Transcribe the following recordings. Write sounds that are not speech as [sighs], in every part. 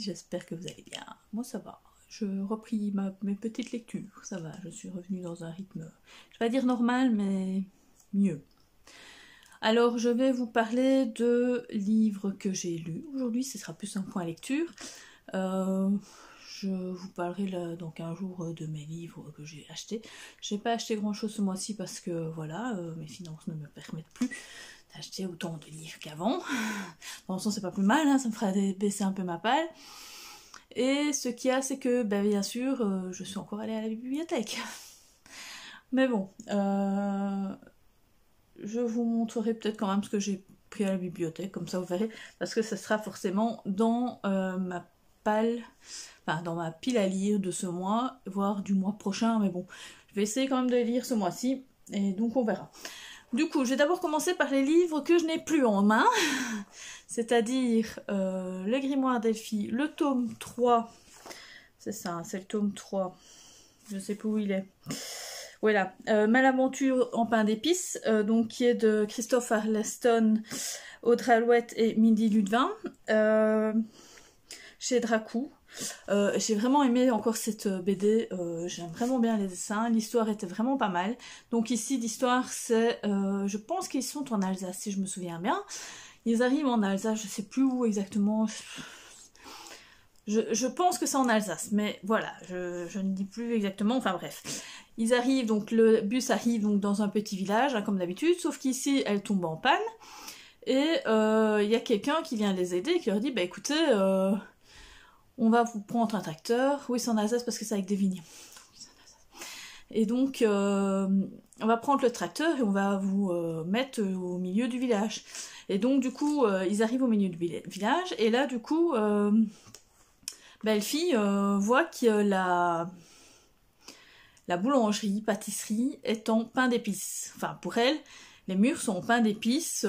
j'espère que vous allez bien. Moi ça va. Je repris ma, mes petites lectures, ça va. Je suis revenue dans un rythme, je vais pas dire normal, mais mieux. Alors je vais vous parler de livres que j'ai lus. Aujourd'hui ce sera plus un point lecture. Euh, je vous parlerai là, donc un jour de mes livres que j'ai achetés. J'ai pas acheté grand chose ce mois-ci parce que voilà, euh, mes finances ne me permettent plus d'acheter autant de livres qu'avant. [laughs] Bon, de c'est pas plus mal, hein, ça me fera baisser un peu ma palle. Et ce qu'il y a, c'est que, ben, bien sûr, euh, je suis encore allée à la bibliothèque. [laughs] Mais bon, euh, je vous montrerai peut-être quand même ce que j'ai pris à la bibliothèque, comme ça vous verrez, parce que ça sera forcément dans euh, ma palle, enfin dans ma pile à lire de ce mois, voire du mois prochain, mais bon, je vais essayer quand même de lire ce mois-ci, et donc on verra. Du coup, je vais d'abord commencer par les livres que je n'ai plus en main, [laughs] c'est-à-dire euh, Le Grimoire d'Elphie, le tome 3, c'est ça, c'est le tome 3, je sais plus où il est. Voilà, euh, Malaventure en pain d'épices, euh, donc qui est de Christophe Arleston, Audrey Alouette et Mindy Ludvin, chez Dracou. Euh, j'ai vraiment aimé encore cette euh, BD, euh, j'aime vraiment bien les dessins, l'histoire était vraiment pas mal. Donc ici l'histoire c'est, je pense qu'ils sont en Alsace si je me souviens bien. Ils arrivent en Alsace, je sais plus où exactement. Je, pense que c'est en Alsace, mais voilà, je, ne dis plus exactement, enfin bref. Ils arrivent, donc le bus arrive donc dans un petit village, hein, comme d'habitude, sauf qu'ici elle tombe en panne. Et il y a quelqu'un qui vient les aider et qui leur dit, bah écoutez, on va vous prendre un tracteur. Oui, c'est en Alsace parce que c'est avec des vignes. Et donc, euh, on va prendre le tracteur et on va vous euh, mettre au milieu du village. Et donc, du coup, euh, ils arrivent au milieu du village. Et là, du coup, belle fille voit que la, la boulangerie, pâtisserie est en pain d'épices. Enfin, pour elle, les murs sont en pain d'épices.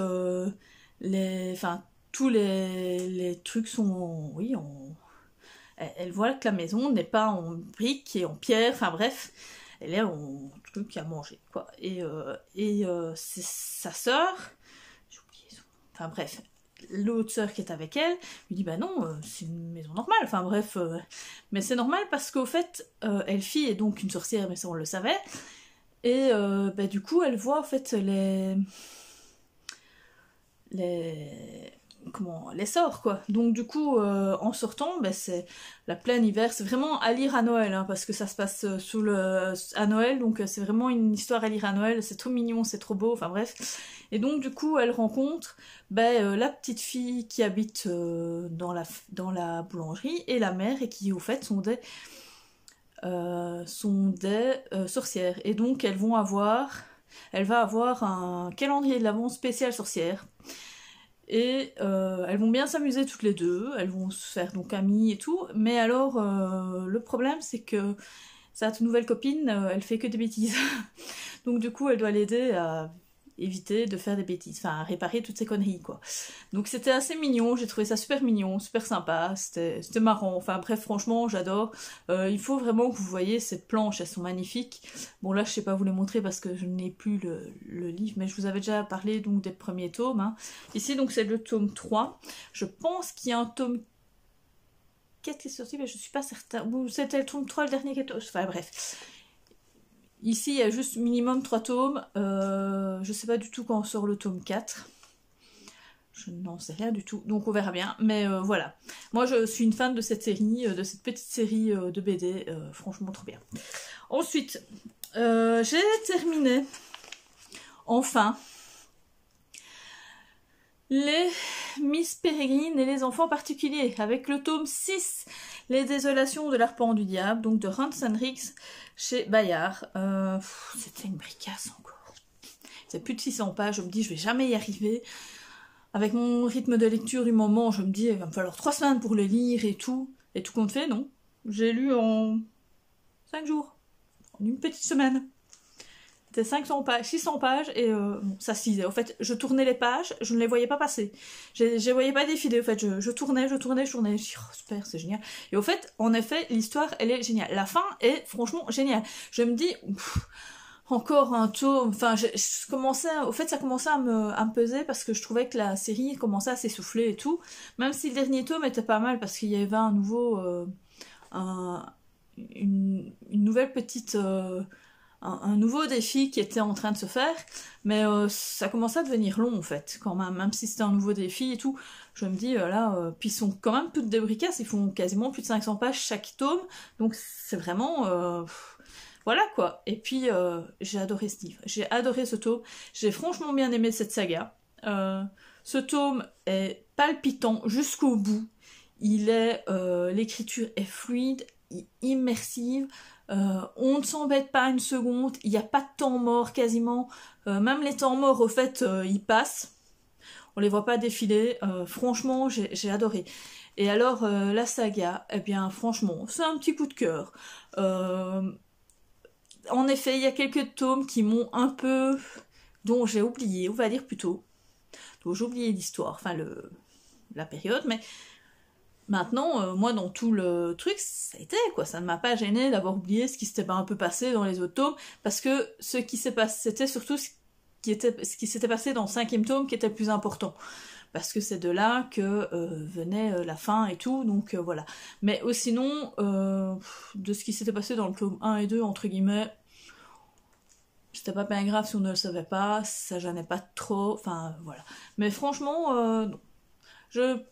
les, enfin, tous les, les trucs sont, oui, en elle, voit que la maison n'est pas en briques et en pierre, enfin bref, elle est en truc à manger, quoi. Et, euh, et euh, c'est sa sœur, j'ai oublié son... Enfin bref, l'autre sœur qui est avec elle lui dit bah non euh, c'est une maison normale enfin bref mais c'est normal parce qu'au fait Elfie est donc une sorcière mais ça on le savait et bah, du coup elle voit en fait les les comment les sorts quoi. Donc du coup euh, en sortant, ben, c'est la pleine hiver, c'est vraiment à lire à Noël hein, parce que ça se passe euh, sous le à Noël, donc euh, c'est vraiment une histoire à lire à Noël. C'est trop mignon, c'est trop beau, enfin bref. Et donc du coup elle rencontre ben, la petite fille qui habite dans la dans la boulangerie et la mère et qui au fait sont des sont des sorcières et donc elles vont avoir elle va avoir un calendrier de l'avant spécial sorcière et euh, elles vont bien s'amuser toutes les deux, elles vont se faire donc amies et tout. Mais alors, euh, le problème, c'est que sa nouvelle copine, euh, elle fait que des bêtises. [laughs] donc du coup, elle doit l'aider à éviter de faire des bêtises, enfin réparer toutes ces conneries quoi. Donc c'était assez mignon, j'ai trouvé ça super mignon, super sympa, c'était marrant, enfin bref franchement j'adore. Euh, il faut vraiment que vous voyez cette planche, elles sont magnifiques. Bon là je sais pas vous les montrer parce que je n'ai plus le, livre, mais je vous avais déjà parlé donc des premiers tomes. Hein. Ici donc c'est le tome 3, je pense qu'il y a un tome 4 qui est sorti, mais je suis pas certain. C'était le tome 3, le dernier qui est... Enfin bref. Ici, il y a juste minimum 3 tomes. Euh, je sais pas du tout quand sort le tome 4. Je n'en sais rien du tout, donc on verra bien. Mais euh, voilà. Moi, je suis une fan de cette série, euh, de cette petite série de BD. franchement, trop bien. Ensuite, j'ai terminé, enfin, les Miss Pérégrine et les enfants particuliers, avec le tome 6, Les désolations de l'arpent du diable, donc de Hans Henriks chez Bayard. Euh, C'était une bricasse encore. C'est plus de 600 pages, je me dis je vais jamais y arriver. Avec mon rythme de lecture du moment, je me dis il va me falloir 3 semaines pour le lire et tout. Et tout compte fait, non. J'ai lu en 5 jours. En une petite semaine. C'était 500 pages, 600 pages et euh, ça se lisait. En fait, je tournais les pages, je ne les voyais pas passer. Je ne voyais pas défiler. En fait, je, tournais, je tournais, je tournais. Je dis, oh, super, c'est génial. Et au fait, en effet, l'histoire, elle est géniale. La fin est franchement géniale. Je me dis, encore un tome. Enfin, je, commençais, au fait, ça commençait à me, peser parce que je trouvais que la série commençait à s'essouffler et tout. Même si le dernier tome était pas mal parce qu'il y avait un nouveau, euh, un, une, une, nouvelle petite, euh, un, nouveau défi qui était en train de se faire. Mais euh, ça commençait à devenir long en fait, quand même. Même si c'était un nouveau défi et tout, je me dis là, puis ils sont quand même des briquasses. Ils font quasiment plus de 500 pages chaque tome, donc c'est vraiment voilà quoi. Et puis euh, j'ai adoré Steve. J'ai adoré ce tome. J'ai franchement bien aimé cette saga. Euh, ce tome est palpitant jusqu'au bout. Il est, euh, l'écriture est fluide, immersive. On ne s'embête pas une seconde. Il n'y a pas de temps mort quasiment. même les temps morts, au fait, ils passent. On les voit pas défiler. franchement, j'ai adoré. Et alors, la saga, eh bien, franchement, c'est un petit coup de cœur en effet, il y a quelques tomes qui m'ont un peu... dont j'ai oublié, on va dire plutôt. J'ai oublié l'histoire, enfin le... la période, mais maintenant, euh, moi dans tout le truc, ça a été quoi, ça ne m'a pas gêné d'avoir oublié ce qui s'était pas un peu passé dans les autres tomes, parce que ce qui s'est passé, c'était surtout ce qui était, ce qui s'était passé dans le cinquième tome qui était le plus important parce que c'est de là que euh, venait euh, la fin et tout, donc voilà. Mais sinon, de ce qui s'était passé dans le tome 1 et 2, entre guillemets, c'était pas bien grave si on ne le savait pas, ça gênait pas trop, enfin voilà. Mais franchement, je...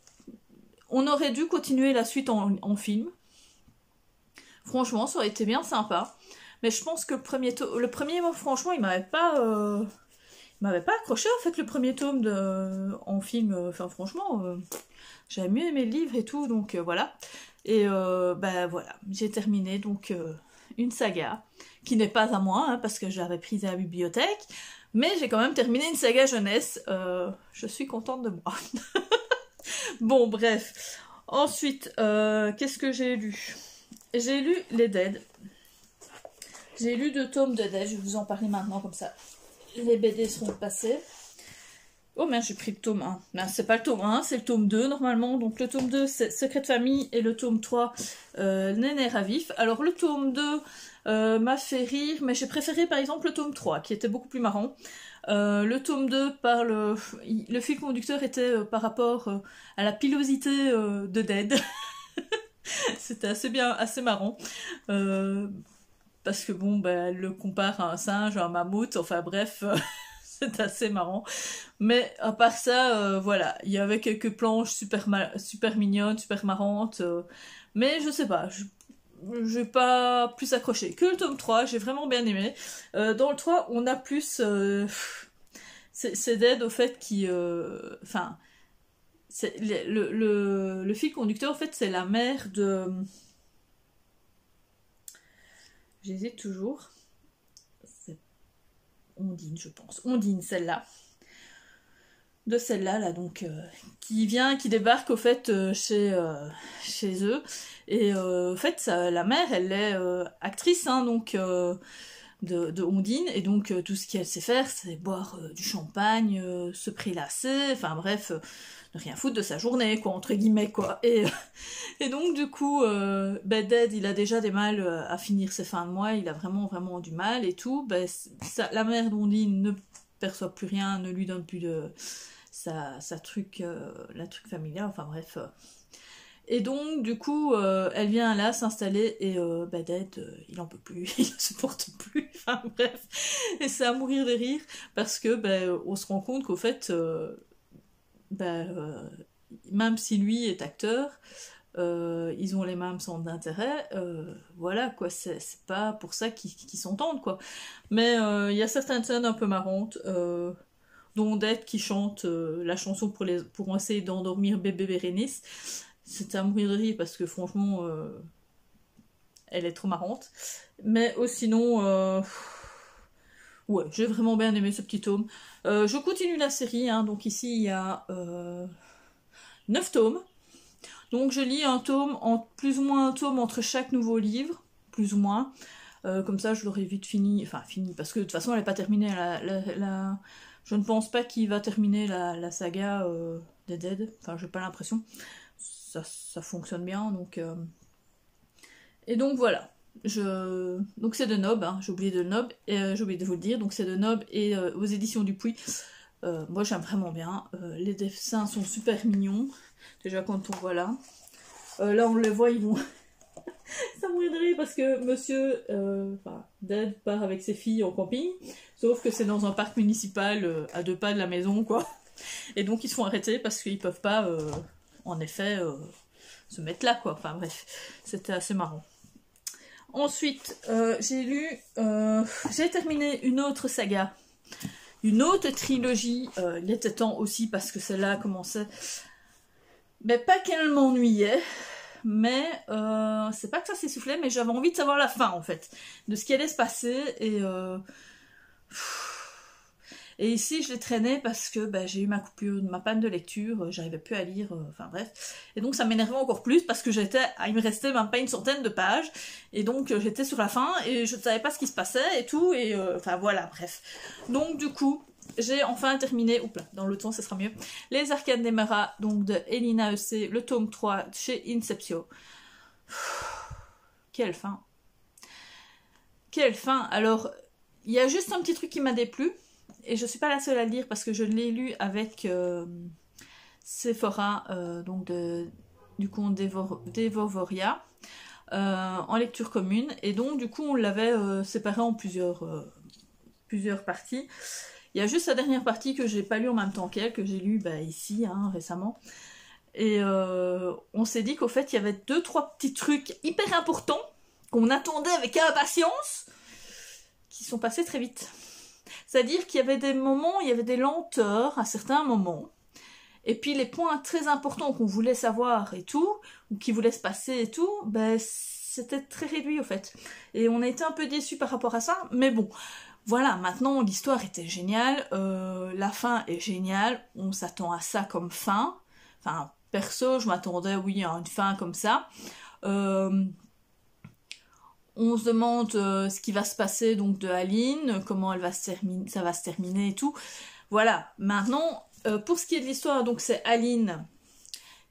on aurait dû continuer la suite en, film. Franchement, ça aurait été bien sympa. Mais je pense que le premier, le premier franchement, il m'avait pas m'avait pas accroché en fait le premier tome en film. Euh, enfin franchement, euh, mieux aimé le livre et tout, donc euh, voilà. Et ben voilà, j'ai terminé donc une saga qui n'est pas à moi hein, parce que je l'avais prise à la bibliothèque, mais j'ai quand même terminé une saga jeunesse. je suis contente de moi. [laughs] [laughs] bon bref. Ensuite, qu'est-ce que j'ai lu? J'ai lu Les Dead. J'ai lu deux tomes de Dead, je vais vous en parler maintenant comme ça les BD seront passés. Oh merde, j'ai pris le tome 1. Ben, c'est pas le tome 1, c'est le tome 2 normalement. Donc le tome 2, c'est Secret famille et le tome 3, euh, Néné Ravif. Alors le tome 2 euh, m'a fait rire, mais j'ai préféré par exemple le tome 3 qui était beaucoup plus marrant. Euh, le tome 2 par le, le fil conducteur était euh, par rapport à la pilosité de Dead. [laughs] C'était assez bien, assez marrant parce que bon, ben, elle le compare à un singe, à un mammouth, enfin bref, [laughs] c'est assez marrant. Mais à part ça, voilà, il y avait quelques planches super, super mignonnes, super marrantes, mais je sais pas, j'ai pas plus accroché que le tome 3, j'ai vraiment bien aimé. Euh, dans le 3, on a plus... c'est Dead au fait qui... Enfin... le, le, fil conducteur, en fait, c'est la mère de J'hésite toujours. Ondine, je pense. Ondine, celle-là. De celle-là, là, donc, euh, qui vient, qui débarque, au fait, euh, chez, euh, chez eux. Et, au fait, la mère, elle est actrice, hein, donc, de, de, Ondine. Et donc, tout ce qu'elle sait faire, c'est boire du champagne, se prélasser, enfin, bref rien foutre de sa journée, quoi, entre guillemets, quoi. Et, [laughs] donc, du coup, euh, ben, Dead, il a déjà des mal euh, à finir ses fins de mois, il a vraiment, vraiment du mal et tout. Ben, la mère d'Ondine ne perçoit plus rien, ne lui donne plus de sa, sa truc, euh, la truc familiale, enfin bref. Et donc, du coup, elle vient là s'installer et ben, Dead, il en peut plus, [laughs] il ne supporte plus, [laughs] enfin bref. Et c'est à mourir de rire parce que ben, on se rend compte qu'au fait, euh, même si lui est acteur, euh, ils ont les mêmes centres d'intérêt, euh, voilà quoi, c'est pas pour ça qu'ils s'entendent quoi. Mais il y a certaines scènes un peu marrantes, dont Odette qui chante la chanson pour, les, pour essayer d'endormir bébé Bérénice. C'est à mourir de rire parce que franchement, elle est trop marrante. Mais sinon, Ouais, j'ai vraiment bien aimé ce petit tome. Euh, je continue la série, hein, donc ici il y a euh, 9 tomes. Donc je lis un tome, plus ou moins un tome entre chaque nouveau livre, plus ou moins. Euh, comme ça je l'aurai vite fini, enfin fini, parce que de toute façon elle n'est pas terminée. La, Je ne pense pas qu'il va terminer la, saga euh, des Dead, enfin j'ai pas l'impression. Ça, fonctionne bien, donc... Et donc voilà, je... Donc c'est de Nob, hein, j'ai oublié de Nob, et j'ai oublié de vous le dire, donc c'est de Nob et aux éditions du Puy. moi j'aime vraiment bien, les dessins sont super mignons, déjà quand on voit là. là on les voit, ils vont... [laughs] ça me parce que monsieur, enfin, Dad part avec ses filles en camping, sauf que c'est dans un parc municipal à deux pas de la maison, quoi. Et donc ils se font arrêter parce qu'ils peuvent pas, en effet, se mettre là, quoi. Enfin bref, c'était assez marrant. Ensuite, euh, j'ai lu, euh, j'ai terminé une autre saga, une autre trilogie. Euh, il était temps aussi parce que celle-là commençait. Mais pas qu'elle m'ennuyait, mais c'est pas que ça s'essoufflait, mais j'avais envie de savoir la fin en fait, de ce qui allait se passer et. Et ici, je l'ai traîné parce que bah, j'ai eu ma coupure, ma panne de lecture, euh, j'arrivais plus à lire, euh, enfin bref. Et donc ça m'énervait encore plus parce que j'étais, il me restait même pas une centaine de pages, et donc euh, j'étais sur la fin et je ne savais pas ce qui se passait et tout, et enfin voilà, bref. Donc du coup, j'ai enfin terminé, oups dans le temps ce sera mieux, Les Arcanes des Maras, donc de Elina EC, le tome 3 chez Inceptio. [sighs] Quelle fin Quelle fin Alors, il y a juste un petit truc qui m'a déplu, et je suis pas la seule à le lire parce que je l'ai lu avec euh, Sephora, euh, donc du coup Devovoria, euh, en lecture commune. Et donc du coup on l'avait séparé en plusieurs, plusieurs parties. Il y a juste la dernière partie que j'ai pas lu en même temps qu'elle, que j'ai lu bah, ici hein, récemment. Et on s'est dit qu'au fait il y avait deux trois petits trucs hyper importants qu'on attendait avec impatience qui sont passés très vite. C'est-à-dire qu'il y avait des moments, il y avait des lenteurs à certains moments. Et puis les points très importants qu'on voulait savoir et tout, ou qui voulaient se passer et tout, ben c'était très réduit au fait. Et on a été un peu déçus par rapport à ça, mais bon, voilà, maintenant l'histoire était géniale, euh, la fin est géniale, on s'attend à ça comme fin. Enfin, perso, je m'attendais, oui, à une fin comme ça. Euh, on se demande euh, ce qui va se passer donc de Aline, comment elle va se terminer, ça va se terminer et tout. Voilà. Maintenant, euh, pour ce qui est de l'histoire, donc c'est Aline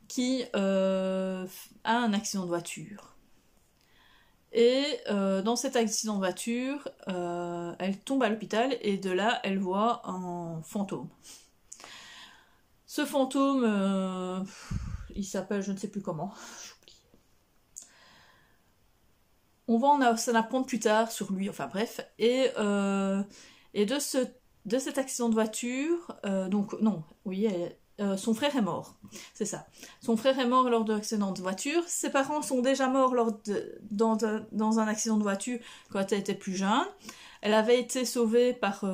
qui euh, a un accident de voiture. Et dans cet accident de voiture, elle tombe à l'hôpital et de là, elle voit un fantôme. Ce fantôme, il s'appelle je ne sais plus comment, on va en s'en apprendre plus tard sur lui, enfin bref. Et, euh, et de, ce, de cet accident de voiture, euh, donc non, oui, euh, son frère est mort, c'est ça. Son frère est mort lors d'un accident de voiture. Ses parents sont déjà morts lors de, dans, un accident de voiture quand elle était plus jeune. Elle avait été sauvée par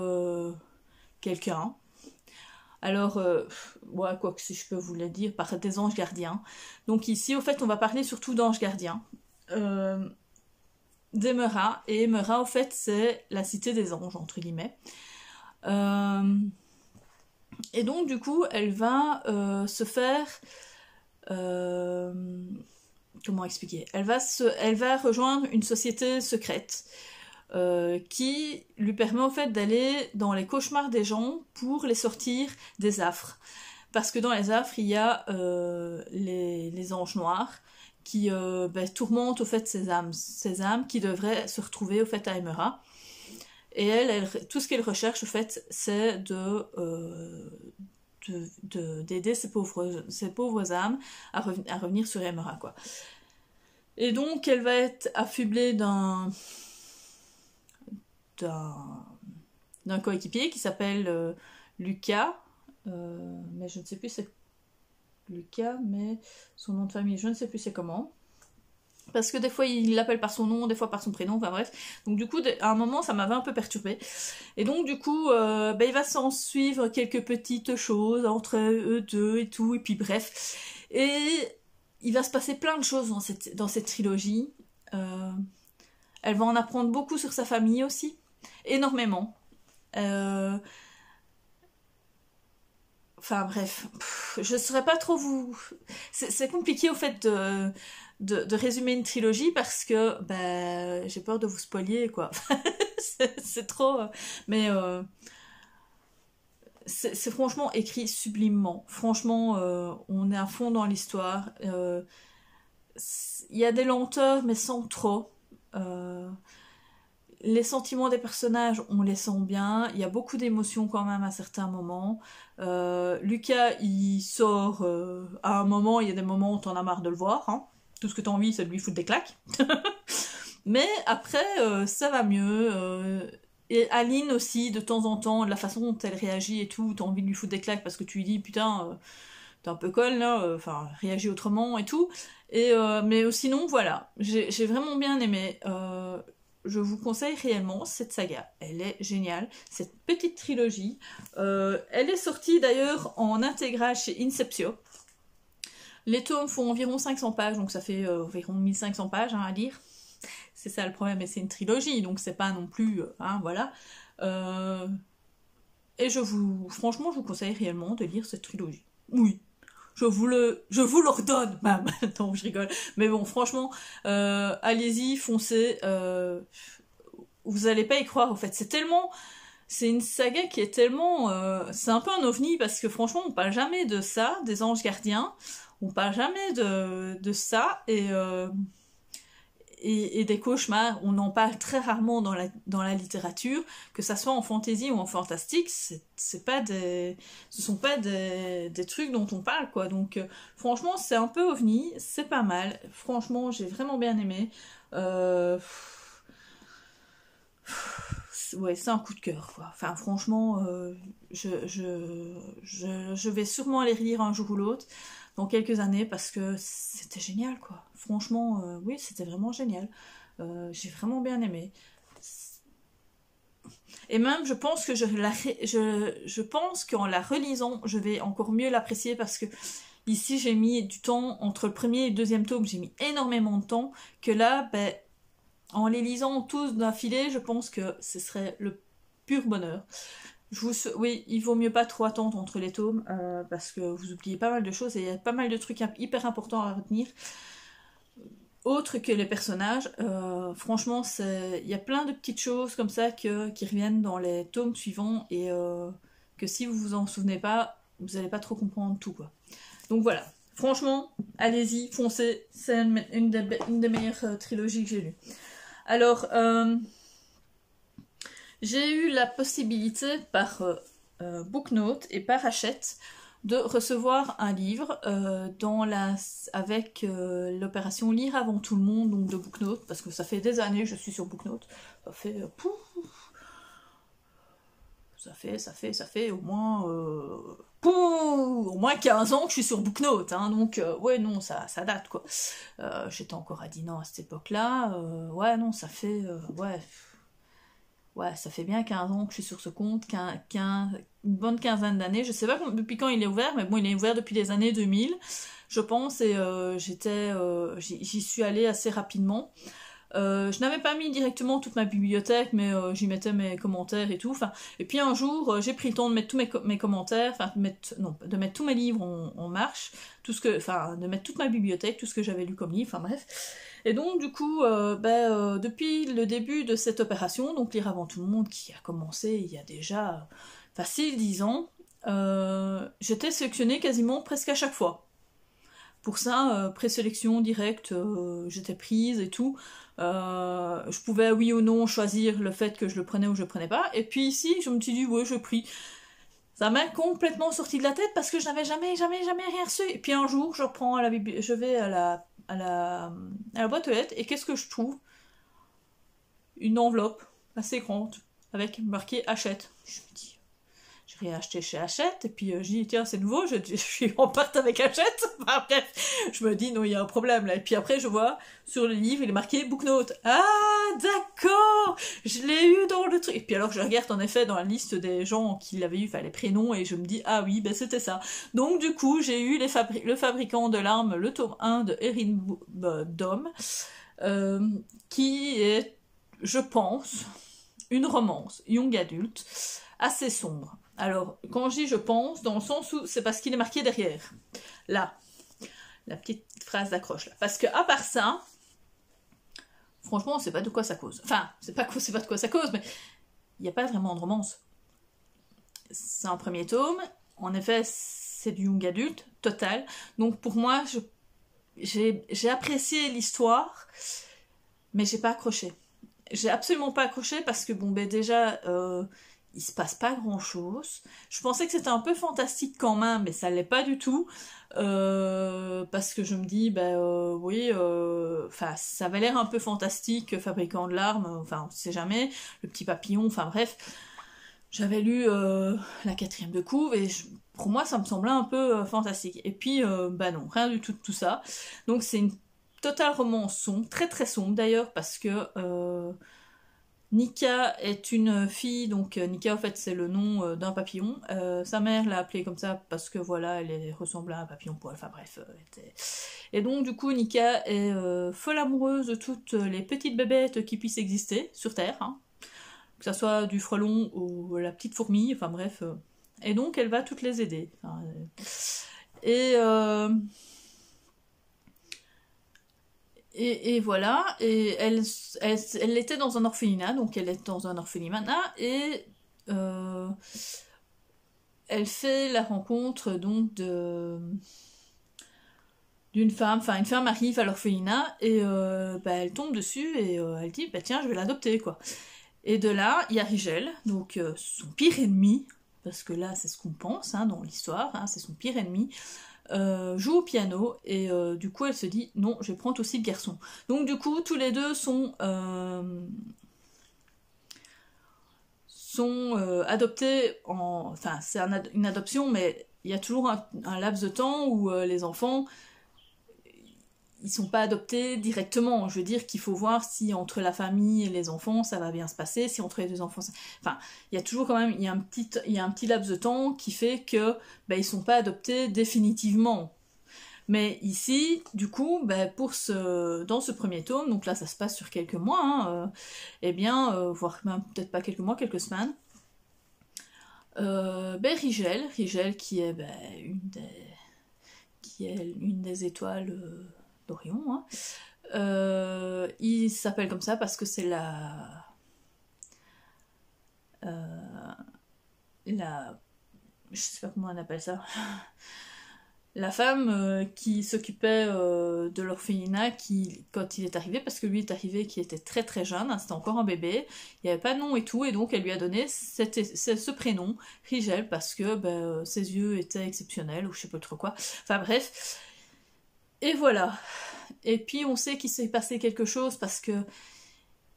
quelqu'un. Alors, ouais, quoi que si je peux vous le dire, par des anges gardiens. Donc ici, au fait, on va parler surtout d'anges gardiens. D'Emera. Et Emera, au fait, c'est la cité des anges, entre guillemets. Euh, et donc, du coup, elle va euh, se faire... Euh, comment expliquer? Elle va, se, elle va rejoindre une société secrète qui lui permet, au fait, d'aller dans les cauchemars des gens pour les sortir des affres. Parce que dans les affres, il y a les anges noirs qui euh, ben, tourmente au fait ces âmes, ces âmes qui devraient se retrouver au fait à Emera. Et elle, tout ce qu'elle recherche au fait, c'est de, euh, d'aider ces pauvres, ces pauvres âmes à, revenir sur Emera, quoi. Et donc, elle va être affublée d'un d'un coéquipier qui s'appelle euh, Lucas, mais je ne sais plus c'est Lucas, mais son nom de famille, je ne sais plus c'est comment. Parce que des fois il l'appelle par son nom, des fois par son prénom, enfin bref. Donc du coup, à un moment, ça m'avait un peu perturbé. Et donc du coup, euh, ben, il va s'en suivre quelques petites choses entre eux deux et tout, et puis bref. Et il va se passer plein de choses dans cette, dans cette trilogie. Euh, elle va en apprendre beaucoup sur sa famille aussi, énormément. Euh, Enfin bref, je ne saurais pas trop vous... C'est compliqué au fait de, de, résumer une trilogie parce que ben, j'ai peur de vous spoiler quoi. [laughs] c'est trop... Mais euh, c'est franchement écrit sublimement. Franchement, euh, on est à fond dans l'histoire. Euh, il y a des lenteurs mais sans trop. Les sentiments des personnages, on les sent bien. Il y a beaucoup d'émotions quand même à certains moments. Lucas, il sort à un moment, il y a des moments où t'en as marre de le voir. Hein. Tout ce que t'as envie, c'est de lui foutre des claques. [laughs] Mais après, ça va mieux. Et Aline aussi, de temps en temps, la façon dont elle réagit et tout, t'as envie de lui foutre des claques parce que tu lui dis putain, euh, t'es un peu colle là, euh, enfin, réagis autrement et tout. Et, euh, mais sinon, voilà, j'ai vraiment bien aimé. Je vous conseille réellement cette saga. Elle est géniale, cette petite trilogie. elle est sortie d'ailleurs en intégral chez Inceptio. Les tomes font environ 500 pages, donc ça fait environ 1500 pages hein, à lire. C'est ça le problème, et c'est une trilogie, donc c'est pas non plus, euh, hein, voilà. Euh, et je vous, franchement, je vous conseille réellement de lire cette trilogie. Oui, je vous le, je vous l'ordonne, [laughs] même. non, je rigole. Mais bon, franchement, euh, allez-y, foncez. vous allez pas y croire, en fait. C'est tellement, c'est une saga qui est tellement, c'est un peu un ovni parce que franchement, on parle jamais de ça, des anges gardiens. On parle jamais de, de ça et et, des cauchemars, on en parle très rarement dans la, dans la littérature, que ça soit en fantasy ou en fantastique, c'est pas des, ce sont pas des, des, trucs dont on parle, quoi. Donc, euh, franchement, c'est un peu ovni, c'est pas mal. Franchement, j'ai vraiment bien aimé. Euh, ouais, c'est un coup de cœur. Enfin, franchement, euh, je, je, je, vais sûrement les lire un jour ou l'autre dans quelques années parce que c'était génial quoi. Franchement, euh, oui, c'était vraiment génial. Euh, j'ai vraiment bien aimé. Et même, je pense que je, la, je, je pense qu'en la relisant, je vais encore mieux l'apprécier parce que ici j'ai mis du temps entre le premier et le deuxième tome, j'ai mis énormément de temps. Que là, ben, en les lisant tous d'un filet, je pense que ce serait le pur bonheur. Oui, il vaut mieux pas trop attendre entre les tomes euh, parce que vous oubliez pas mal de choses et il y a pas mal de trucs hyper importants à retenir. Autre que les personnages, euh, franchement, il y a plein de petites choses comme ça qui reviennent dans les tomes suivants et euh, que si vous vous en souvenez pas, vous n'allez pas trop comprendre tout quoi. Donc voilà, franchement, allez-y, foncez, c'est une, des, meilleures trilogies que j'ai lues. Alors, j'ai eu la possibilité par euh, euh, Booknote et par Hachette de recevoir un livre euh, dans la, avec l'opération Lire avant tout le monde, donc de Booknote, parce que ça fait des années que je suis sur Booknote. Ça fait. ça fait, ça fait, ça fait au moins. au moins 15 ans que je suis sur Booknote, hein, donc ouais, non, ça, ça date quoi. J'étais encore à Dinan à cette époque-là, ouais, non, ça fait. ouais ouais, ça fait bien 15 ans que je suis sur ce compte, une bonne quinzaine d'années. Je sais pas depuis quand il est ouvert, mais bon, il est ouvert depuis les années 2000, je pense, et euh, j'étais, euh, j'y suis allée assez rapidement. Euh, je n'avais pas mis directement toute ma bibliothèque, mais j'y mettais mes commentaires et tout. Et puis un jour, j'ai pris le temps de mettre tous mes, commentaires, enfin, de mettre, non, de mettre tous mes livres en, marche, tout ce que, enfin, de mettre toute ma bibliothèque, tout ce que j'avais lu comme livre, enfin bref. Et donc, du coup, euh, ben, euh, depuis le début de cette opération, donc Lire avant tout le monde, qui a commencé il y a déjà facile 10 ans, euh, j'étais sélectionnée quasiment presque à chaque fois. Pour ça, présélection directe, j'étais prise et tout. je pouvais, oui ou non, choisir le fait que je le prenais ou je le prenais pas. Et puis ici, je me suis dit, oui, je prie. Ça m'a complètement sorti de la tête parce que je n'avais jamais, jamais, jamais rien reçu. Puis un jour, je reprends à la je vais à la à la, boîte aux lettres et qu'est-ce que je trouve? Une enveloppe assez grande avec marqué achète. Je vais acheter chez Hachette et puis euh, je dis tiens c'est nouveau, je, suis en part avec Hachette. [laughs] Après, je me dis non il y a un problème là et puis après je vois sur le livre il est marqué booknote. Ah d'accord, je l'ai eu dans le truc. Et puis alors je regarde en effet dans la liste des gens qui l'avaient eu, enfin les prénoms et je me dis ah oui ben c'était ça. Donc du coup j'ai eu le fabricant de l'arme, le tome 1 de Erin Dom euh, qui est je pense une romance young adulte assez sombre. Alors, quand je dis je pense, dans le sens où c'est parce qu'il est marqué derrière. Là. La petite phrase d'accroche. Parce que à part ça, franchement, on sait pas de quoi ça cause. Enfin, c'est pas, [laughs] pas de quoi ça cause, mais il n'y a pas vraiment de romance. C'est un premier tome. En effet, c'est du young adulte, total. Donc pour moi, j'ai apprécié l'histoire mais j'ai pas accroché. J'ai absolument pas accroché parce que bon ben déjà euh, il se passe pas grand chose. Je pensais que c'était un peu fantastique quand même, mais ça l'est pas du tout. Euh, parce que je me dis, ben oui, euh, enfin, ça avait l'air un peu fantastique, fabricant de larmes, enfin, on sait jamais, le petit papillon, enfin bref. J'avais lu la quatrième de couve et pour moi, ça me semblait un peu fantastique. Et puis, bah non, rien du tout de tout ça. Donc c'est une totale romance sombre, très très sombre d'ailleurs, parce que Nika est une fille, donc euh, Nika en fait c'est le nom euh, d'un papillon. Euh, sa mère l'a appelée comme ça parce que voilà, elle ressemble à un papillon poil, enfin bref. Et donc du coup Nika est folle amoureuse de toutes les petites bébêtes qui puissent exister sur Terre, hein. que ce soit du frelon ou la petite fourmi, enfin bref. Et donc elle va toutes les aider. et et, voilà, et elle, elle, était dans un orphelinat, donc elle est dans un orphelinat, et euh, elle fait la rencontre donc de d'une femme, enfin une femme arrive à l'orphelinat et euh, bah, elle tombe dessus et euh, elle dit bah tiens je vais l'adopter quoi. Et de là il y a Rigel, donc son pire ennemi, parce que là c'est ce qu'on pense hein, dans l'histoire, hein, c'est son pire ennemi. Euh, joue au piano et euh, du coup elle se dit non je vais prendre aussi le garçon. Donc du coup tous les deux sont euh, sont adoptés en enfin c'est une adoption mais il y a toujours un laps de temps où les enfants ils sont pas adoptés directement. Je veux dire qu'il faut voir si entre la famille et les enfants ça va bien se passer, si entre les deux enfants, enfin, il y a toujours quand même il y a un petit il y a un petit laps de temps qui fait que ben ils sont pas adoptés définitivement. Mais ici, du coup, ben, pour ce, dans ce premier tome, donc là ça se passe sur quelques mois, hein, euh, eh bien, euh, voire même peut-être pas quelques mois, quelques semaines, euh, ben, Rigel, Rigel qui est ben, une des qui est une des étoiles Hein. Euh, il s'appelle comme ça parce que c'est la. Euh, la. Je sais pas comment on appelle ça. La femme euh, qui s'occupait de l'orphelinat qui, quand il est arrivé, parce que lui est arrivé qui était très très jeune, hein, c'était encore un bébé, il n'y avait pas de nom et tout, et donc elle lui a donné ce prénom, Rigel, parce que ben, ses yeux étaient exceptionnels, ou je sais pas trop quoi. Enfin bref, et voilà. Et puis on sait qu'il s'est passé quelque chose parce que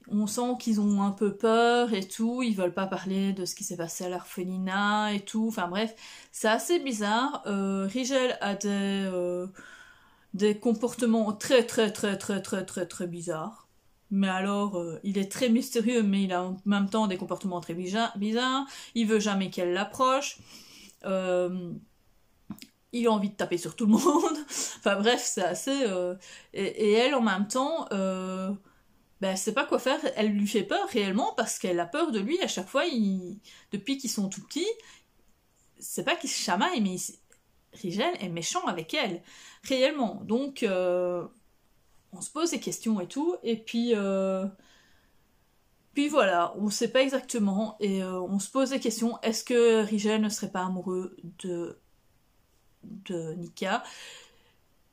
on sent qu'ils ont un peu peur et tout, ils veulent pas parler de ce qui s'est passé à l'orphelinat et tout, enfin bref, c'est assez bizarre. Euh, Rigel a des, euh, des comportements très très très très très très très bizarres. Mais alors, euh, il est très mystérieux, mais il a en même temps des comportements très bizarres. Il veut jamais qu'elle l'approche. Il a envie de taper sur tout le monde. [laughs] enfin bref, c'est assez. Euh, et, elle, en même temps, euh, ben, sait pas quoi faire. Elle lui fait peur réellement parce qu'elle a peur de lui à chaque fois. Depuis qu'ils sont tout petits, c'est pas qu'il se chamaille, mais Rigel est méchant avec elle, réellement. Donc, euh, on se pose des questions et tout. Et puis. Euh, puis voilà, on sait pas exactement et on se pose des questions. Est-ce que Rigel ne serait pas amoureux de de Nika.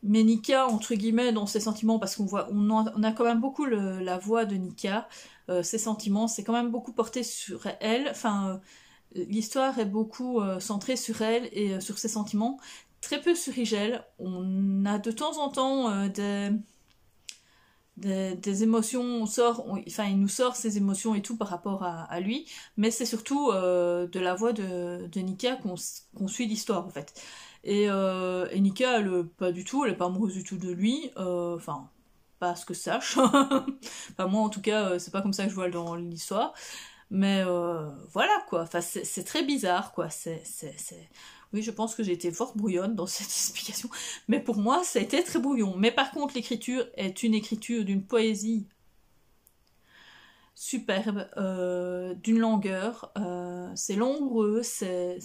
Mais Nika, entre guillemets, dans ses sentiments, parce qu'on voit, on a, quand même beaucoup la voix de Nika, euh, ses sentiments, c'est quand même beaucoup porté sur elle. Enfin, euh, l'histoire est beaucoup euh, centrée sur elle et sur ses sentiments. Très peu sur Rigel. On a de temps en temps des, des, émotions, on sort, enfin, il nous sort ses émotions et tout par rapport à, lui, mais c'est surtout de la voix de, de Nika qu'on suit l'histoire en fait. Et, euh, Nika, elle, pas du tout, elle est pas amoureuse du tout de lui, euh, enfin, pas à ce que sache. [laughs] enfin, moi, en tout cas, euh, c'est pas comme ça que je vois dans l'histoire. Mais euh, voilà, quoi. Enfin, c'est très bizarre, quoi. C'est, Oui, je pense que j'ai été fort brouillonne dans [laughs] cette explication. Mais pour moi, ça a été très brouillon. Mais par contre, l'écriture est une écriture d'une poésie superbe, d'une longueur. c'est longueux, c'est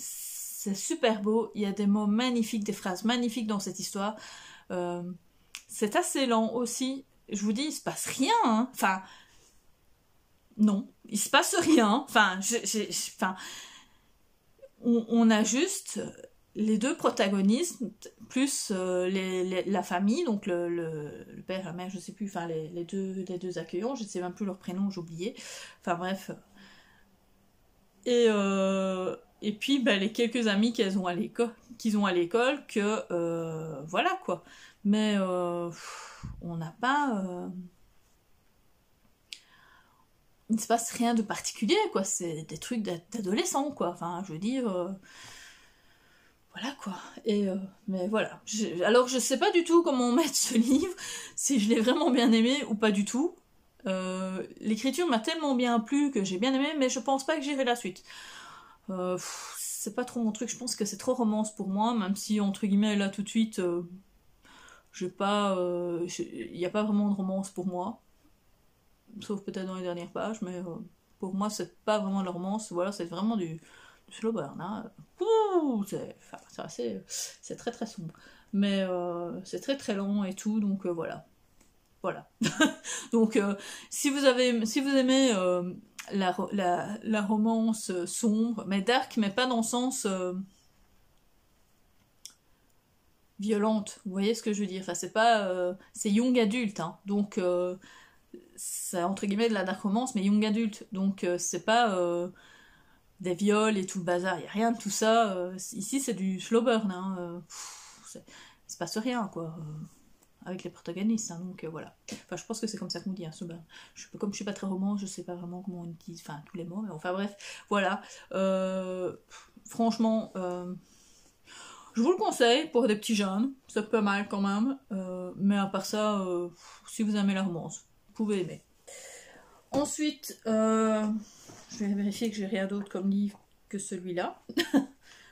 c'est super beau, il y a des mots magnifiques, des phrases magnifiques dans cette histoire. Euh, c'est assez lent aussi. Je vous dis, il se passe rien. Hein. Enfin, non, il se passe rien. Enfin, on, a juste les deux protagonistes plus la famille, donc le, père, la mère, je sais plus, enfin les, deux, les deux accueillants, je ne sais même plus leur prénom, j'ai oublié. Enfin bref. Et, et puis ben, les quelques amis qu'elles ont à l'école, qu'ils ont à l'école, que voilà quoi. Mais on n'a pas il ne se passe rien de particulier, quoi. C'est des trucs d'adolescents, quoi. Enfin, je veux dire. Euh, voilà, quoi. Et, euh, mais voilà. Alors, je sais pas du tout comment mettre ce livre, si je l'ai vraiment bien aimé ou pas du tout. Euh, l'écriture m'a tellement bien plu que j'ai bien aimé, mais je pense pas que j'irai la suite. C'est pas trop mon truc, je pense que c'est trop romance pour moi, même si, entre guillemets, là, tout de suite, j'ai pas. Il n'y a pas vraiment de romance pour moi sauf peut-être dans les dernières pages, mais euh, pour moi, c'est pas vraiment de romance, voilà, c'est vraiment du, du slow burn. Hein. c'est très très sombre, mais euh, c'est très très long et tout, donc euh, voilà. Voilà. [laughs] donc, si, vous avez, si vous aimez la, romance sombre, mais dark, mais pas dans le sens violente. Vous voyez ce que je veux dire? C'est pas. c'est young adulte, hein. donc c'est entre guillemets de la dark romance, mais young adulte. Donc euh, c'est pas euh, des viols et tout le bazar, il n'y a rien de tout ça. Euh, ici c'est du slow burn, hein, se passe rien quoi. Avec les protagonistes, hein, donc voilà. Enfin, je pense que c'est comme ça qu'on dit, burn. Je, comme je suis pas très romance, je sais pas vraiment comment on utilise, enfin, tous les mots, mais enfin, bref, voilà. franchement, je vous le conseille pour des petits jeunes, c'est pas mal quand même, mais à part ça, si vous aimez la romance, pouvez aimer. Ensuite, euh, je vais vérifier que j'ai rien d'autre comme livre que celui-là. [laughs]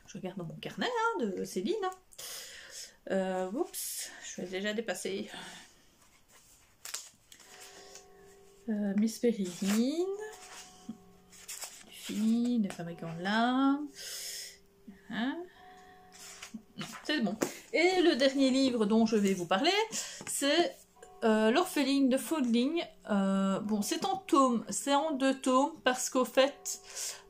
je regarde dans mon carnet hein, de Céline. Euh, oups, je vais déjà dépasser. Euh, Miss Périne. Fille, de fabricants là. Hein? C'est bon. Et le dernier livre dont je vais vous parler, c'est euh, l'orpheline de Faudling, euh, bon, c'est en tome, c'est en deux tomes parce qu'au fait,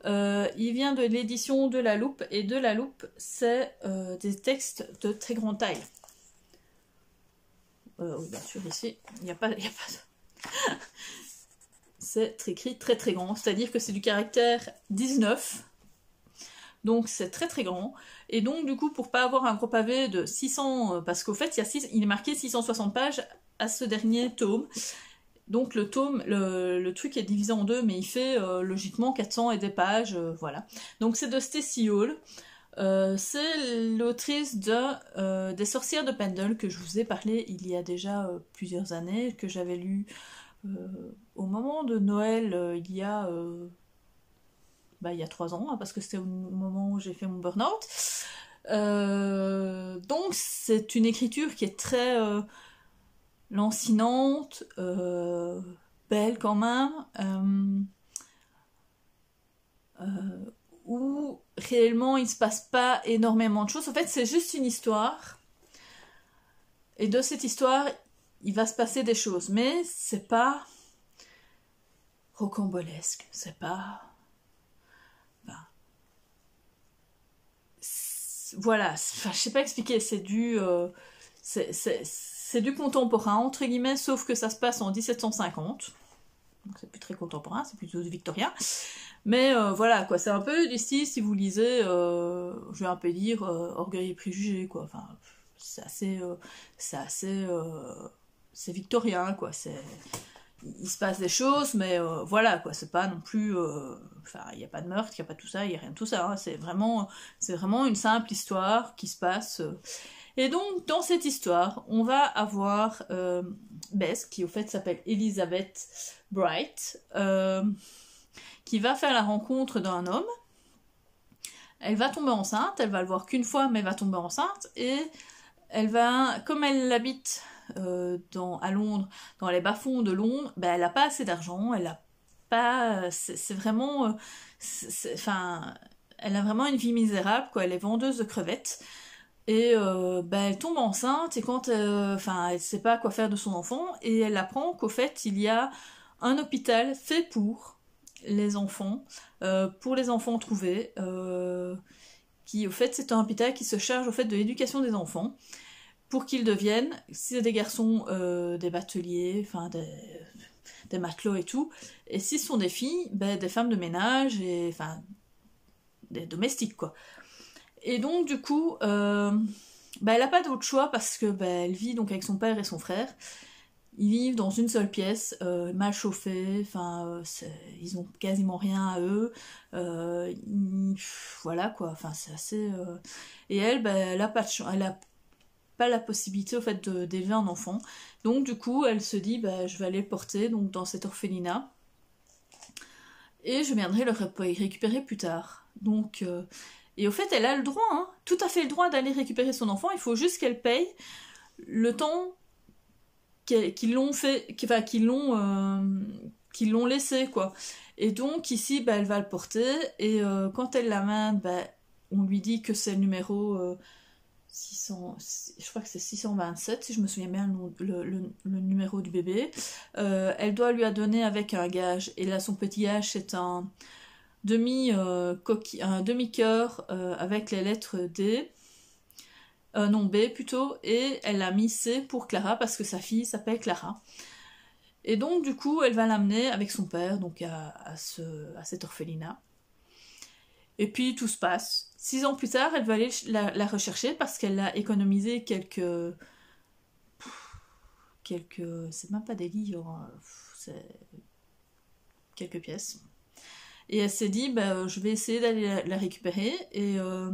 euh, il vient de l'édition de La Loupe et de La Loupe, c'est des textes de très grande taille. oui, bien sûr, ici, il n'y a pas, a pas [laughs] c'est écrit très très grand, c'est-à-dire que c'est du caractère 19, donc c'est très très grand. Et donc du coup, pour pas avoir un gros pavé de 600, parce qu'au fait, y il est marqué 660 pages à ce dernier tome. Donc le tome, le, truc est divisé en deux, mais il fait euh, logiquement 400 et des pages, euh, voilà. Donc c'est de Stacy Hall. Euh, c'est l'autrice de des sorcières de Pendle que je vous ai parlé il y a déjà plusieurs années, que j'avais lu au moment de Noël il y a bah, il y a trois ans, hein, parce que c'était au moment où j'ai fait mon burn-out. donc c'est une écriture qui est très lancinante, euh, belle quand même, euh, euh, où réellement il se passe pas énormément de choses. En fait, c'est juste une histoire. Et de cette histoire, il va se passer des choses. Mais c'est pas rocambolesque. C'est pas. voilà. Enfin, je sais pas expliquer. C'est du. c'est c'est du contemporain, entre guillemets, sauf que ça se passe en 1750. Donc c'est plus très contemporain, c'est plutôt victorien. Mais euh, voilà, quoi, c'est un peu style, si vous lisez, euh, je vais un peu dire, euh, Orgueil et Préjugés, quoi. Enfin, c'est assez... c'est assez... c'est victorien, quoi. C'est... Il se passe des choses, mais voilà, quoi. C'est pas non plus... Enfin, il n'y a pas de meurtre, il n'y a pas tout ça, il n'y a rien de tout ça. Hein. C'est vraiment, c'est vraiment une simple histoire qui se passe... Et donc, dans cette histoire, on va avoir euh, Bess, qui au fait s'appelle Elizabeth Bright, euh, qui va faire la rencontre d'un homme. Elle va tomber enceinte, elle va le voir qu'une fois, mais va tomber enceinte, et elle va, comme elle habite euh, dans, à Londres, dans les bas-fonds de Londres, ben, elle n'a pas assez d'argent, elle a pas, c'est vraiment, enfin, elle a vraiment une vie misérable, quoi, elle est vendeuse de crevettes, et euh, bah, elle tombe enceinte et quand, euh, enfin, elle sait pas quoi faire de son enfant et elle apprend qu'au fait il y a un hôpital fait pour les enfants, euh, pour les enfants trouvés, qui, au fait, c'est un hôpital qui se charge, au fait, de l'éducation des enfants pour qu'ils deviennent, si c'est des garçons, des bateliers, enfin, des, des, matelots et tout, et si ce sont des filles, ben, des femmes de ménage, et, enfin, des domestiques, quoi. Et donc, du coup, euh, ben, elle n'a pas d'autre choix parce que ben, elle vit donc avec son père et son frère. Ils vivent dans une seule pièce, euh, mal chauffée, enfin, euh, ils ont quasiment rien à eux. Voilà quoi, enfin, c'est assez. Et elle, ben, elle a pas de elle a pas la possibilité au fait d'élever un enfant. Donc du coup, elle se dit, bah, je vais aller le porter dans cet orphelinat et je viendrai le récupérer plus tard. Donc, et au fait, elle a le droit, hein, tout à fait le droit d'aller récupérer son enfant. Il faut juste qu'elle paye le temps qu'ils l'ont fait, enfin, qu'ils l'ont, euh, qu'ils l'ont laissé, quoi. Et donc, ici, bah, elle va le porter, et euh, quand elle l'amène, bah, on lui dit que c'est le numéro 600, euh, je crois que c'est 627, si je me souviens bien le, numéro du bébé. elle doit lui donner avec un gage, et là, son petit gage, c'est un demi, un demi-cœur avec les lettres D. Euh, non B plutôt, et elle a mis C pour Clara parce que sa fille s'appelle Clara. Et donc du coup, elle va l'amener avec son père donc à, à cet orphelinat. Et puis tout se passe. Six ans plus tard, elle va aller la, rechercher parce qu'elle a économisé quelques quelques c'est même pas des livres, hein. c'est quelques pièces. Et elle s'est dit, bah, je vais essayer d'aller la, récupérer. Et euh,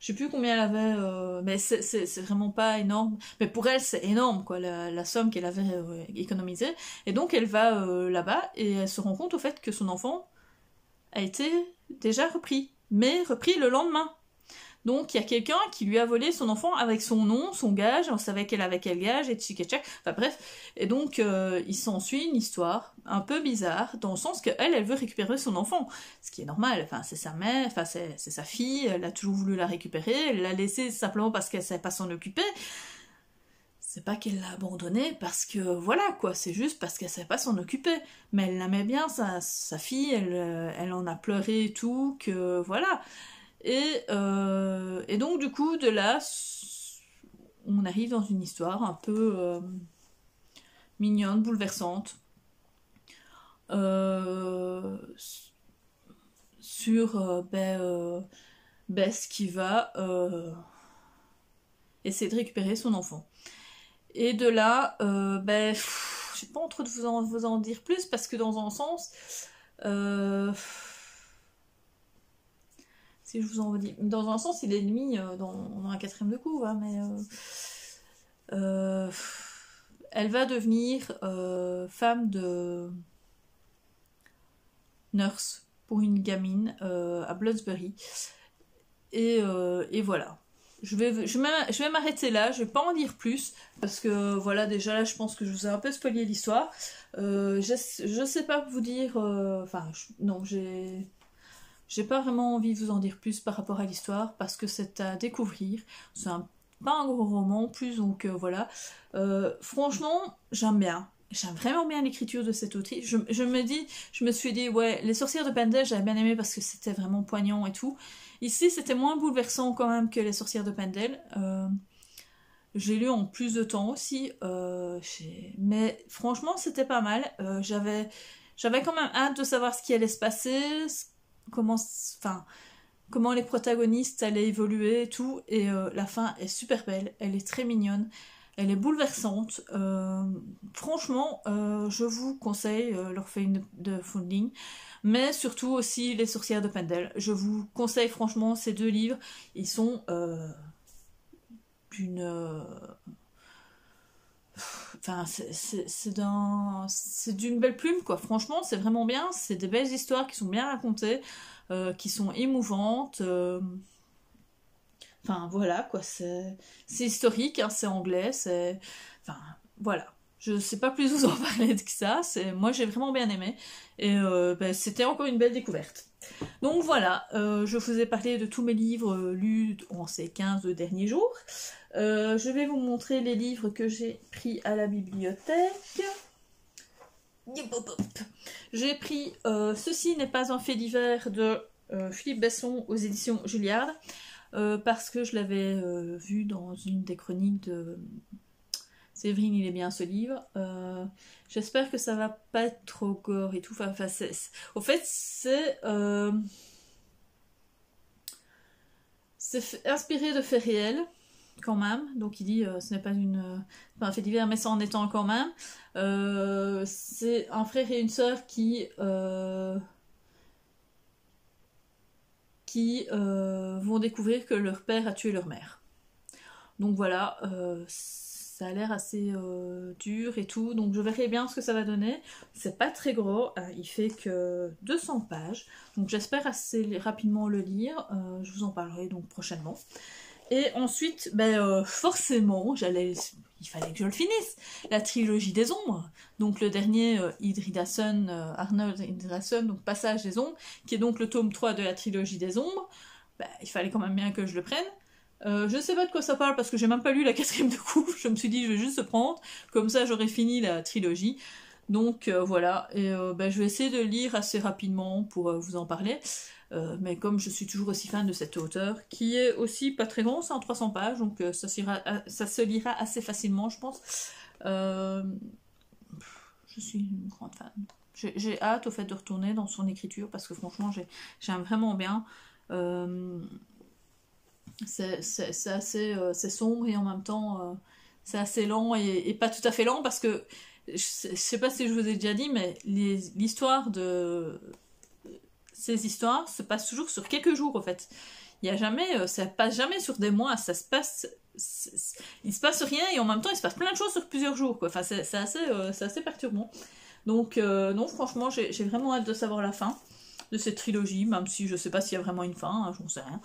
je sais plus combien elle avait, euh, mais c'est vraiment pas énorme. Mais pour elle, c'est énorme, quoi, la, somme qu'elle avait euh, économisée. Et donc, elle va euh, là-bas et elle se rend compte au fait que son enfant a été déjà repris, mais repris le lendemain. Donc il y a quelqu'un qui lui a volé son enfant avec son nom, son gage, on savait qu'elle avait quel gage, et tchic et tchac, enfin bref. Et donc euh, il s'ensuit une histoire un peu bizarre, dans le sens qu'elle, elle veut récupérer son enfant, ce qui est normal, enfin c'est sa mère, enfin c'est, sa fille, elle a toujours voulu la récupérer, elle l'a laissée simplement parce qu'elle savait pas s'en occuper. C'est pas qu'elle l'a abandonné parce que voilà quoi, c'est juste parce qu'elle savait pas s'en occuper. Mais elle l'aimait bien, sa, sa fille, elle, euh, elle en a pleuré et tout, que voilà. Euh, et, donc du coup, de là, on arrive dans une histoire un peu euh, mignonne, bouleversante, euh, sur ben, Bess qui va essayer de récupérer son enfant. Et de là, ben, je n'ai pas entre de vous en, vous en dire plus parce que dans un sens, si je vous en dis. Dans un sens, il est ennemi euh, dans, un quatrième de coup, hein, mais. Euh, euh, elle va devenir femme de nurse pour une gamine à Bloodsbury. Et, voilà. Je vais, je vais m'arrêter là, je vais pas en dire plus, parce que voilà, déjà là, je pense que je vous ai un peu spoilé l'histoire. je, je sais pas vous dire. Enfin, non, j'ai j'ai pas vraiment envie de vous en dire plus par rapport à l'histoire parce que c'est à découvrir. C'est pas un gros roman plus, donc euh, voilà. Euh, franchement, j'aime bien. J'aime vraiment bien l'écriture de cet autrice. Je, me dis, je me suis dit, ouais, Les sorcières de Pendel, j'avais bien aimé parce que c'était vraiment poignant et tout. Ici, c'était moins bouleversant quand même que Les sorcières de Pendel. Euh, j'ai lu en plus de temps aussi, mais franchement, c'était pas mal. j'avais quand même hâte de savoir ce qui allait se passer, comment, les protagonistes allaient évoluer et tout. Et euh, la fin est super belle, elle est très mignonne, elle est bouleversante. Euh, franchement, euh, je vous conseille l'orpheline de Foundling, mais surtout aussi Les sorcières de Pendel. Je vous conseille franchement ces deux livres. Ils sont d'une C'est d'une belle plume, quoi. Franchement, c'est vraiment bien. C'est des belles histoires qui sont bien racontées, euh, qui sont émouvantes. Euh. Enfin, voilà, quoi. C'est historique, hein, c'est anglais, c'est. Enfin, voilà. Je sais pas plus vous en [laughs] parler que ça. Moi, j'ai vraiment bien aimé. Et euh, ben, c'était encore une belle découverte. Donc voilà, je vous ai parlé de tous mes livres lus en ces 15 derniers jours. Euh, je vais vous montrer les livres que j'ai pris à la bibliothèque. J'ai pris euh, Ceci n'est pas un fait divers de euh, Philippe Besson aux éditions Juliard. parce que je l'avais vu dans une des chroniques de Séverine, il est bien ce livre. J'espère que ça va pas être trop gore et tout. Enfin, au fait, c'est c'est inspiré de faits réels quand même. Donc il dit euh, ce n'est pas une un fait divers, mais ça en étant quand même. Euh, c'est un frère et une sœur qui euh, qui vont découvrir que leur père a tué leur mère. Donc voilà, ça a l'air assez dur et tout, donc je verrai bien ce que ça va donner. C'est pas très gros, il fait que 200 pages, donc j'espère assez rapidement le lire. je vous en parlerai donc prochainement. Et ensuite, ben, euh, forcément, j'allais, il fallait que je le finisse. La trilogie des ombres. Donc le dernier, euh, euh Arnold Idridason, donc Passage des ombres, qui est donc le tome 3 de la trilogie des ombres. Ben, il fallait quand même bien que je le prenne. Euh, je ne sais pas de quoi ça parle parce que j'ai même pas lu la [laughs] quatrième de coupe. Je me suis dit, je vais juste le prendre. Comme ça, j'aurai fini la trilogie. Donc voilà. Et ben, je vais essayer de lire assez rapidement pour vous en parler. Euh, mais comme je suis toujours aussi fan de cet auteur, qui est aussi pas très grand, c'est en 300 pages, donc euh, ça, se lira assez facilement, je pense. Euh, je suis une grande fan. J'ai hâte au fait de retourner dans son écriture parce que franchement j'aime vraiment bien. C'est assez c'est sombre et en même temps c'est assez lent et, pas tout à fait lent parce que je sais pas si je vous ai déjà dit mais l'histoire de ces histoires se passent toujours sur quelques jours, en fait. Il y a jamais, euh, ça passe jamais sur des mois, ça se passe, il se passe rien et en même temps il se passe plein de choses sur plusieurs jours, quoi. Enfin, c'est assez, euh, assez perturbant. Donc, euh, non, franchement, j'ai vraiment hâte de savoir la fin de cette trilogie, même si je sais pas s'il y a vraiment une fin, hein, j'en sais rien.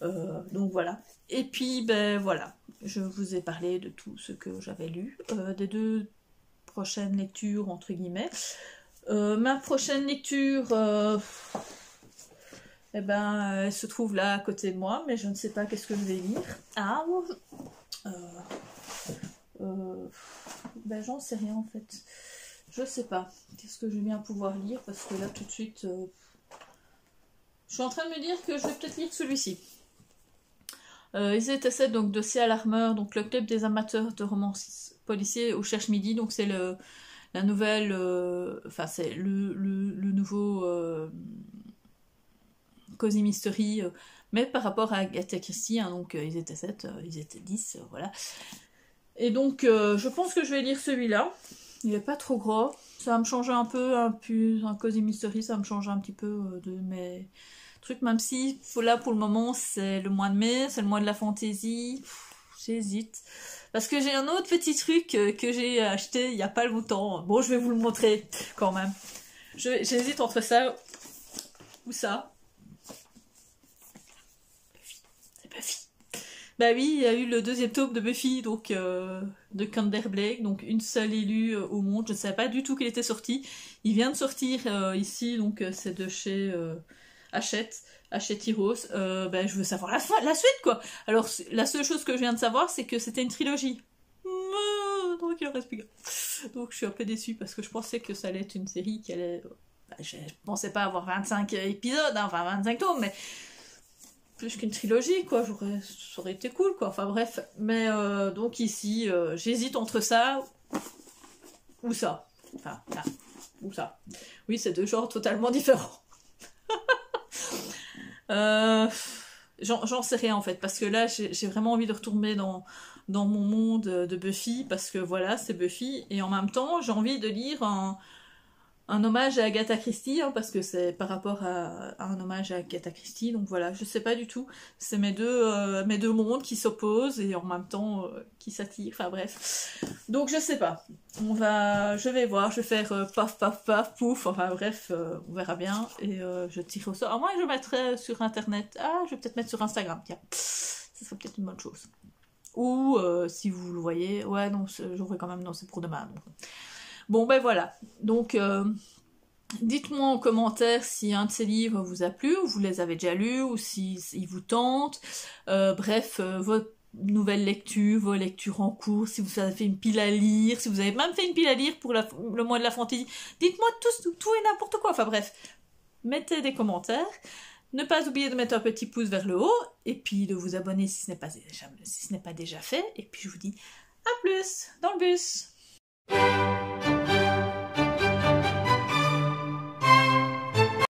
Donc voilà. Et puis, ben voilà, je vous ai parlé de tout ce que j'avais lu, des deux prochaines lectures, entre guillemets. Euh, ma prochaine lecture, euh, eh ben, elle se trouve là à côté de moi, mais je ne sais pas qu'est-ce que je vais lire. Ah, euh, ben j'en sais rien en fait. Je sais pas. Qu'est-ce que je vais bien pouvoir lire parce que là tout de suite, je suis en train de me dire que je vais peut-être lire celui-ci. Euh, ils étaient donc de C à donc le club des amateurs de romans policiers au Cherche Midi, donc c'est le la nouvelle, euh, enfin c'est le, le, nouveau euh, Cozy Mystery, euh, mais par rapport à Agatha Christie, hein, donc ils étaient 7, ils étaient 10, voilà. Et donc je pense que je vais lire celui-là, il est pas trop gros, ça va me changer un peu, un, plus, un Cozy Mystery, ça va me changer un petit peu de mes trucs, même si là pour le moment c'est le mois de mai, c'est le mois de la fantaisie, j'hésite. Parce que j'ai un autre petit truc euh, que j'ai acheté il n'y a pas longtemps. Bon, je vais vous le montrer quand même. J'hésite entre ça ou ça. Buffy. Bah oui, il y a eu le deuxième tome de Buffy, donc euh, de Kander Blake, donc une seule élue euh, au monde. Je ne savais pas du tout qu'il était sorti. Il vient de sortir ici, donc c'est de chez Hachette. Hachette Heroes, euh, ben, je veux savoir la, la suite, quoi. Alors, la seule chose que je viens de savoir, c'est que c'était une trilogie. Donc, il en reste plus Donc, je suis un peu déçue parce que je pensais que ça allait être une série qui allait. Ben, je pensais pas avoir 25 épisodes, hein, enfin 25 tomes, mais plus qu'une trilogie, quoi. J'aurais, ça aurait été cool, quoi. Enfin, bref. Mais euh, donc, ici, euh, j'hésite entre ça ou ça. Enfin, là, ou ça. Oui, c'est deux genres totalement différents. Euh, J'en sais rien en fait, parce que là j'ai vraiment envie de retourner dans, dans mon monde de Buffy, parce que voilà, c'est Buffy, et en même temps j'ai envie de lire un, un hommage à Agatha Christie, hein, parce que c'est par rapport à, un hommage à Agatha Christie, donc voilà, je sais pas du tout. C'est mes deux, euh, mes deux mondes qui s'opposent et en même temps euh, qui s'attirent, enfin bref. Donc je sais pas. On va, je vais voir, je vais faire euh, paf paf paf pouf, enfin bref, on verra bien et je tire au sort. À moins je mettrai sur internet, ah, je vais peut-être mettre sur Instagram, tiens, ce serait peut-être une bonne chose. Ou si vous le voyez, ouais, non, j'aurais quand même, non, c'est pour demain. Bon, ben voilà. Donc, euh, dites-moi en commentaire si un de ces livres vous a plu, ou vous les avez déjà lus, ou s'ils si, vous tentent. Euh, bref, euh, votre nouvelle lecture, vos lectures en cours, si vous avez fait une pile à lire, si vous avez même fait une pile à lire pour le mois de la fantaisie. Dites-moi tout, et n'importe quoi. Enfin bref, mettez des commentaires. Ne pas oublier de mettre un petit pouce vers le haut et puis de vous abonner si ce n'est pas déjà fait. Et puis je vous dis à plus dans le bus.